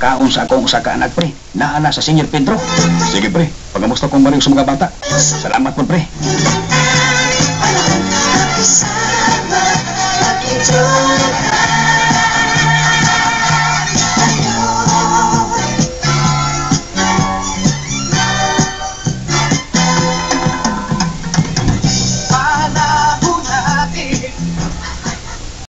Pagkaon sa akong usa ka anak, pre. Naa na sa Senior Pedro. Sige, pre. Pagamusta kong mariyo sa mga bata. Salamat po, pre. Walang kasama,